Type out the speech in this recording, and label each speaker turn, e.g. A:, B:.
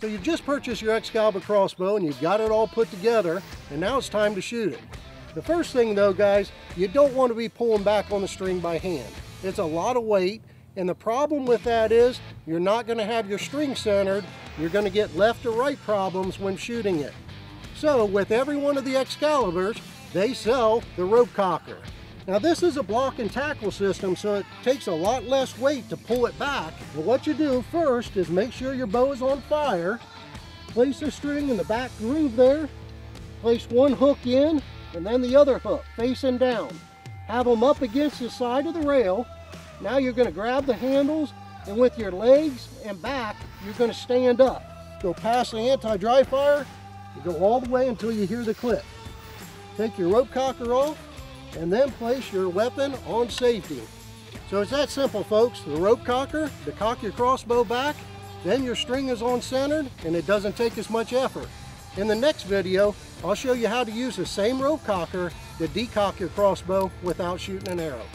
A: So you've just purchased your Excalibur crossbow and you've got it all put together and now it's time to shoot it. The first thing though guys, you don't want to be pulling back on the string by hand. It's a lot of weight and the problem with that is you're not going to have your string centered. You're going to get left or right problems when shooting it. So with every one of the Excaliburs, they sell the rope cocker. Now this is a block and tackle system, so it takes a lot less weight to pull it back. But what you do first is make sure your bow is on fire. Place the string in the back groove there. Place one hook in, and then the other hook facing down. Have them up against the side of the rail. Now you're gonna grab the handles, and with your legs and back, you're gonna stand up. Go past the anti-dry fire, you go all the way until you hear the click. Take your rope cocker off, and then place your weapon on safety. So it's that simple folks, the rope cocker, to cock your crossbow back, then your string is on centered and it doesn't take as much effort. In the next video, I'll show you how to use the same rope cocker to decock your crossbow without shooting an arrow.